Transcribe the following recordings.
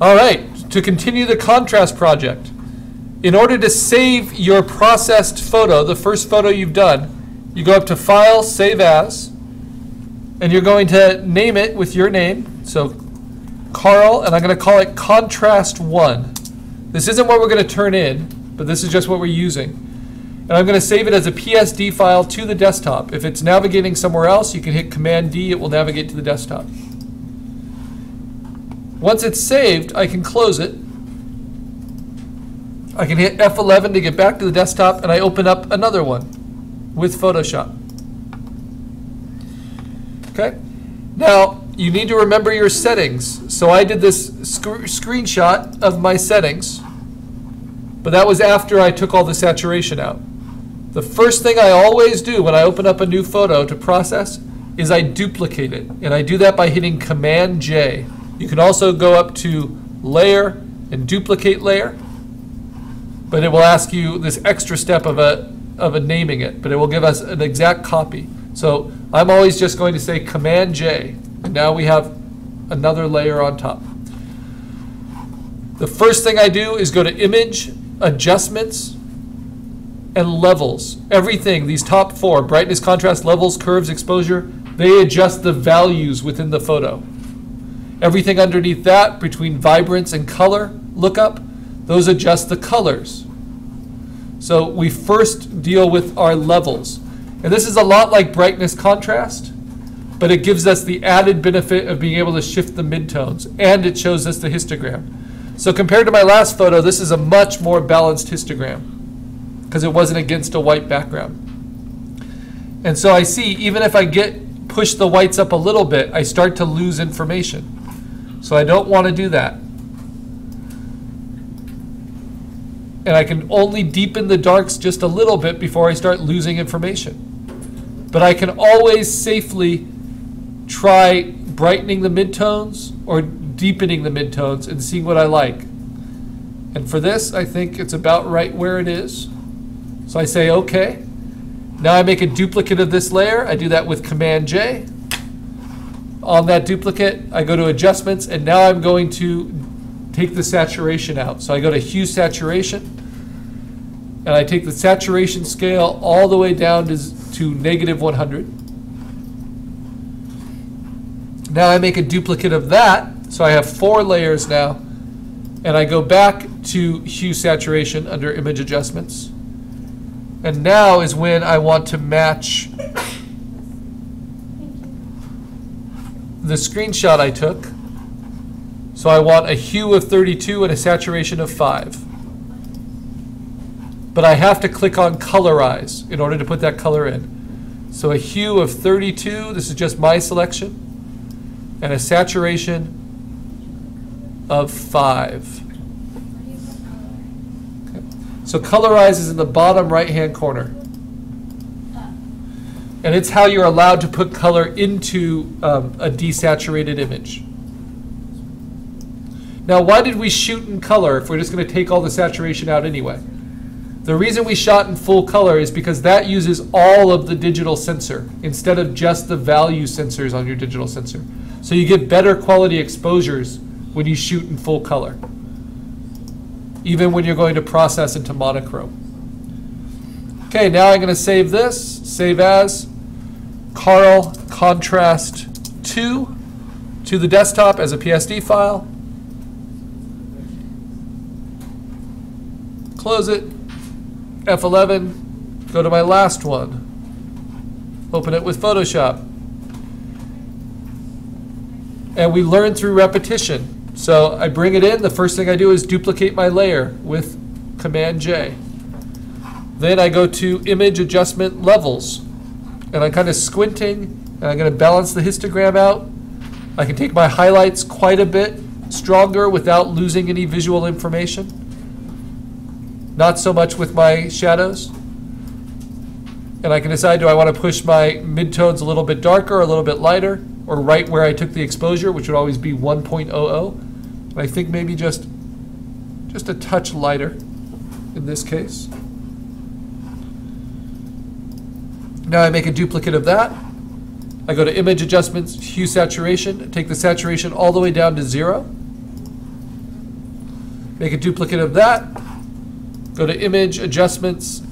All right, to continue the contrast project, in order to save your processed photo, the first photo you've done, you go up to File, Save As, and you're going to name it with your name. So Carl, and I'm going to call it Contrast 1. This isn't what we're going to turn in, but this is just what we're using. And I'm going to save it as a PSD file to the desktop. If it's navigating somewhere else, you can hit Command D, it will navigate to the desktop. Once it's saved, I can close it. I can hit F11 to get back to the desktop, and I open up another one with Photoshop. Okay? Now, you need to remember your settings. So I did this sc screenshot of my settings, but that was after I took all the saturation out. The first thing I always do when I open up a new photo to process is I duplicate it. And I do that by hitting Command J. You can also go up to Layer and Duplicate Layer, but it will ask you this extra step of a, of a naming it, but it will give us an exact copy. So I'm always just going to say Command J, and now we have another layer on top. The first thing I do is go to Image, Adjustments, and Levels. Everything, these top four, brightness, contrast, levels, curves, exposure, they adjust the values within the photo. Everything underneath that, between vibrance and color lookup, those adjust the colors. So we first deal with our levels. And this is a lot like brightness contrast, but it gives us the added benefit of being able to shift the midtones, and it shows us the histogram. So compared to my last photo, this is a much more balanced histogram because it wasn't against a white background. And so I see, even if I get push the whites up a little bit, I start to lose information. So I don't want to do that. And I can only deepen the darks just a little bit before I start losing information. But I can always safely try brightening the midtones or deepening the midtones and seeing what I like. And for this, I think it's about right where it is. So I say OK. Now I make a duplicate of this layer. I do that with Command J on that duplicate, I go to adjustments, and now I'm going to take the saturation out. So I go to hue saturation, and I take the saturation scale all the way down to, to negative 100. Now I make a duplicate of that, so I have four layers now, and I go back to hue saturation under image adjustments. And now is when I want to match the screenshot I took. So I want a hue of 32 and a saturation of 5. But I have to click on colorize in order to put that color in. So a hue of 32, this is just my selection, and a saturation of 5. Okay. So colorize is in the bottom right hand corner and it's how you're allowed to put color into um, a desaturated image. Now, why did we shoot in color if we're just going to take all the saturation out anyway? The reason we shot in full color is because that uses all of the digital sensor instead of just the value sensors on your digital sensor. So you get better quality exposures when you shoot in full color, even when you're going to process into monochrome. Okay, now I'm going to save this, save as. Carl Contrast 2 to the desktop as a PSD file. Close it. F11. Go to my last one. Open it with Photoshop. And we learn through repetition. So I bring it in. The first thing I do is duplicate my layer with Command J. Then I go to Image Adjustment Levels and I'm kind of squinting, and I'm going to balance the histogram out. I can take my highlights quite a bit stronger without losing any visual information. Not so much with my shadows. And I can decide, do I want to push my midtones a little bit darker, a little bit lighter, or right where I took the exposure, which would always be 1.00. And I think maybe just, just a touch lighter in this case. Now I make a duplicate of that. I go to image adjustments, hue saturation, take the saturation all the way down to zero. Make a duplicate of that. Go to Image, Adjustments,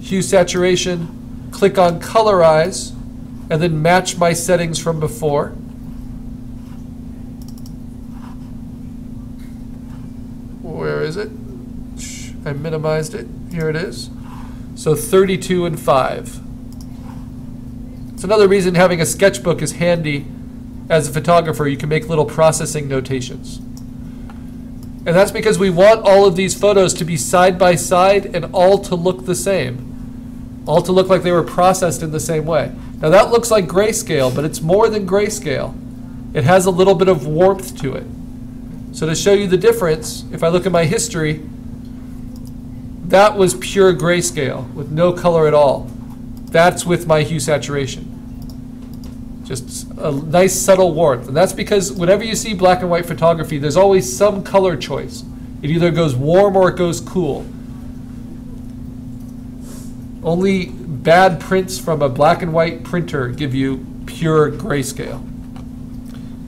Hue Saturation, click on Colorize, and then match my settings from before. Where is it? I minimized it. Here it is. So 32 and 5. It's another reason having a sketchbook is handy as a photographer. You can make little processing notations. And that's because we want all of these photos to be side by side and all to look the same. All to look like they were processed in the same way. Now that looks like grayscale, but it's more than grayscale. It has a little bit of warmth to it. So to show you the difference, if I look at my history, that was pure grayscale with no color at all. That's with my hue saturation. Just a nice subtle warmth. And that's because whenever you see black and white photography, there's always some color choice. It either goes warm or it goes cool. Only bad prints from a black and white printer give you pure grayscale.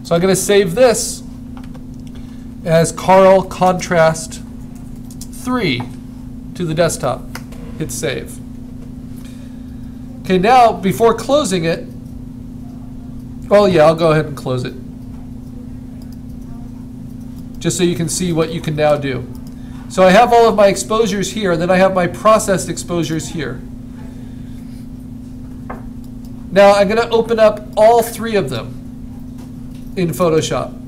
So I'm going to save this as Carl Contrast 3 to the desktop. Hit save. Okay, now before closing it, well, yeah, I'll go ahead and close it. Just so you can see what you can now do. So I have all of my exposures here, and then I have my processed exposures here. Now I'm going to open up all three of them in Photoshop.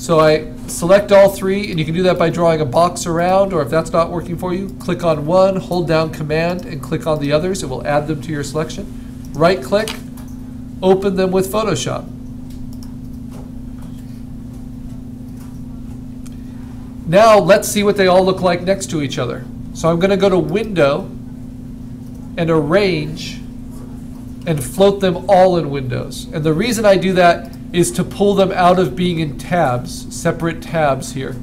So I select all three, and you can do that by drawing a box around, or if that's not working for you, click on one, hold down Command, and click on the others. It will add them to your selection. Right click, open them with Photoshop. Now let's see what they all look like next to each other. So I'm going to go to Window and Arrange and float them all in windows. And the reason I do that is to pull them out of being in tabs, separate tabs here.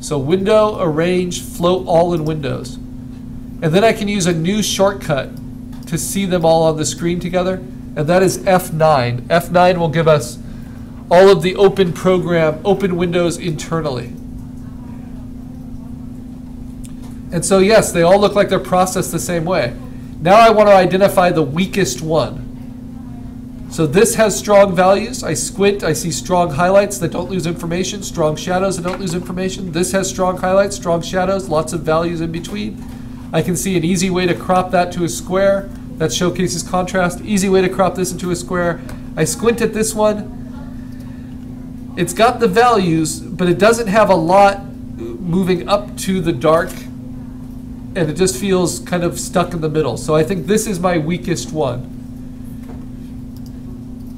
So window, arrange, float all in windows. And then I can use a new shortcut to see them all on the screen together, and that is F9. F9 will give us all of the open program, open windows internally. And so yes, they all look like they're processed the same way. Now I want to identify the weakest one. So this has strong values. I squint, I see strong highlights that don't lose information, strong shadows that don't lose information. This has strong highlights, strong shadows, lots of values in between. I can see an easy way to crop that to a square that showcases contrast. Easy way to crop this into a square. I squint at this one. It's got the values, but it doesn't have a lot moving up to the dark and it just feels kind of stuck in the middle. So I think this is my weakest one.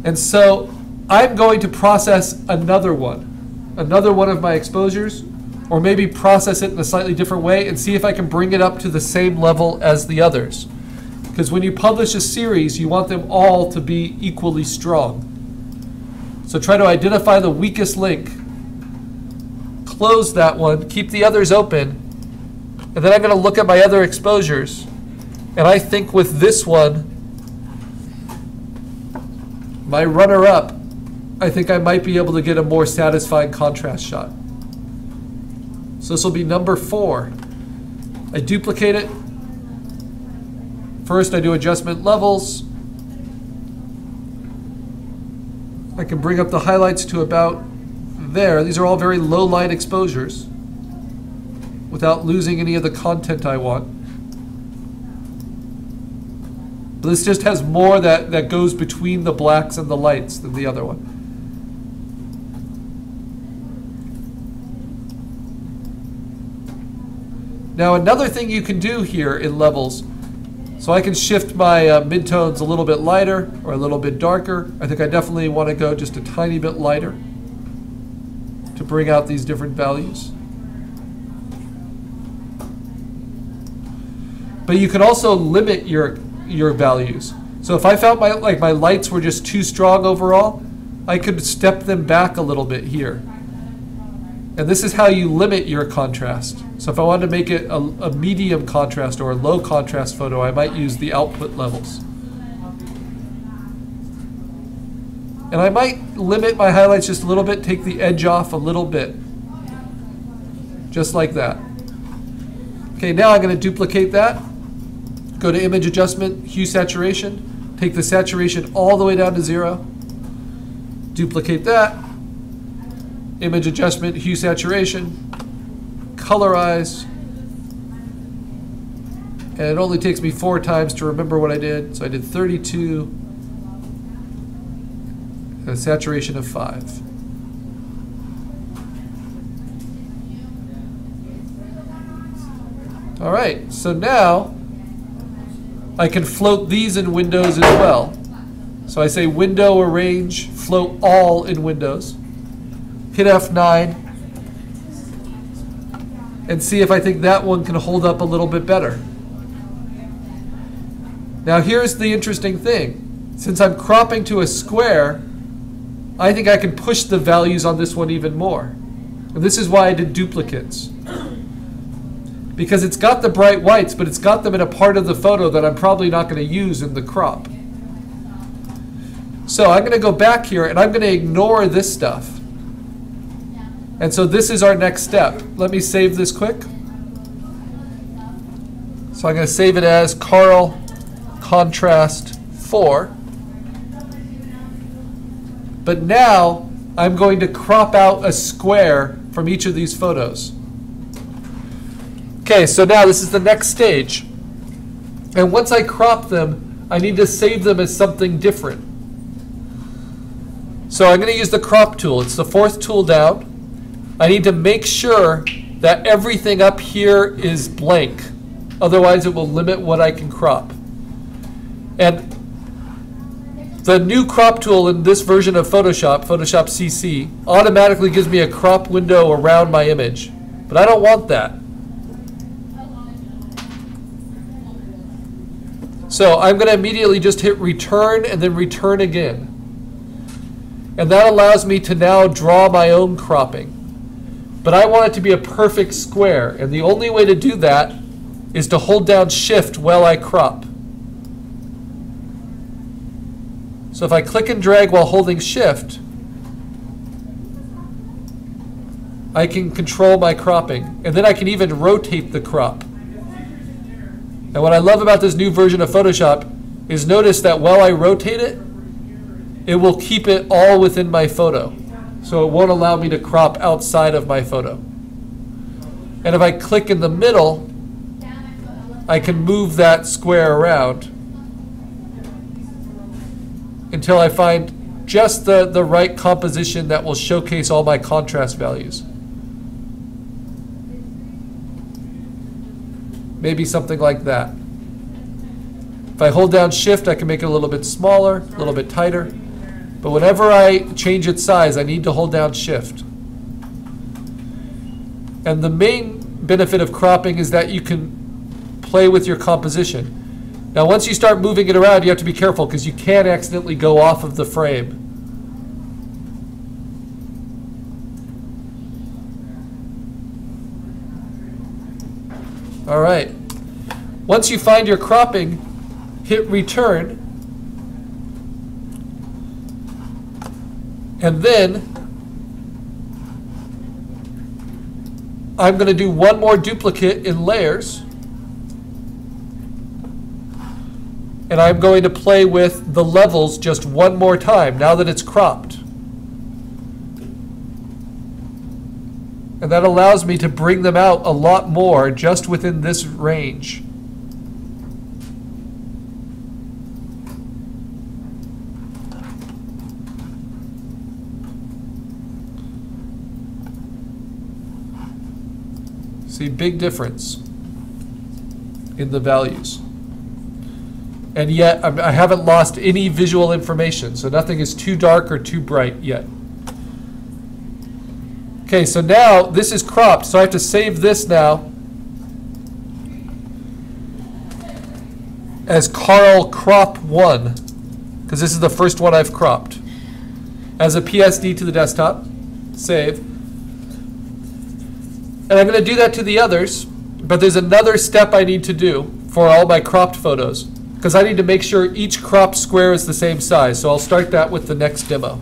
And so I'm going to process another one, another one of my exposures, or maybe process it in a slightly different way and see if I can bring it up to the same level as the others. Because when you publish a series, you want them all to be equally strong. So try to identify the weakest link, close that one, keep the others open, and then I'm going to look at my other exposures. And I think with this one, my runner-up, I think I might be able to get a more satisfying contrast shot. So this will be number four. I duplicate it. First I do adjustment levels. I can bring up the highlights to about there. These are all very low light exposures without losing any of the content I want. This just has more that, that goes between the blacks and the lights than the other one. Now another thing you can do here in levels, so I can shift my uh, midtones a little bit lighter or a little bit darker. I think I definitely want to go just a tiny bit lighter to bring out these different values. But you can also limit your your values. So if I felt my like my lights were just too strong overall, I could step them back a little bit here. And this is how you limit your contrast. So if I wanted to make it a, a medium contrast or a low contrast photo, I might use the output levels. And I might limit my highlights just a little bit, take the edge off a little bit. just like that. Okay, now I'm going to duplicate that. Go to image adjustment, hue saturation. Take the saturation all the way down to zero. Duplicate that. Image adjustment, hue saturation. Colorize. And it only takes me four times to remember what I did. So I did 32, a saturation of 5. All right, so now I can float these in Windows as well. So I say Window Arrange, Float All in Windows. Hit F9 and see if I think that one can hold up a little bit better. Now here's the interesting thing. Since I'm cropping to a square, I think I can push the values on this one even more. And this is why I did duplicates. Because it's got the bright whites, but it's got them in a part of the photo that I'm probably not going to use in the crop. So I'm going to go back here and I'm going to ignore this stuff. And so this is our next step. Let me save this quick. So I'm going to save it as Carl contrast 4. But now I'm going to crop out a square from each of these photos. Okay, so now this is the next stage. And once I crop them, I need to save them as something different. So I'm going to use the crop tool. It's the fourth tool down. I need to make sure that everything up here is blank. Otherwise, it will limit what I can crop. And the new crop tool in this version of Photoshop, Photoshop CC, automatically gives me a crop window around my image. But I don't want that. So I'm going to immediately just hit return and then return again. And that allows me to now draw my own cropping. But I want it to be a perfect square. And the only way to do that is to hold down shift while I crop. So if I click and drag while holding shift, I can control my cropping. And then I can even rotate the crop. And what I love about this new version of Photoshop is notice that while I rotate it, it will keep it all within my photo. So it won't allow me to crop outside of my photo. And if I click in the middle, I can move that square around until I find just the, the right composition that will showcase all my contrast values. Maybe something like that. If I hold down shift, I can make it a little bit smaller, a little bit tighter. But whenever I change its size, I need to hold down shift. And the main benefit of cropping is that you can play with your composition. Now, once you start moving it around, you have to be careful because you can accidentally go off of the frame. All right. Once you find your cropping, hit return. And then I'm going to do one more duplicate in layers. and I'm going to play with the levels just one more time now that it's cropped. And that allows me to bring them out a lot more just within this range. See, big difference in the values and yet I haven't lost any visual information, so nothing is too dark or too bright yet. Okay, so now this is cropped, so I have to save this now as Carl Crop 1, because this is the first one I've cropped. As a PSD to the desktop, save. And I'm going to do that to the others, but there's another step I need to do for all my cropped photos because I need to make sure each crop square is the same size. So I'll start that with the next demo.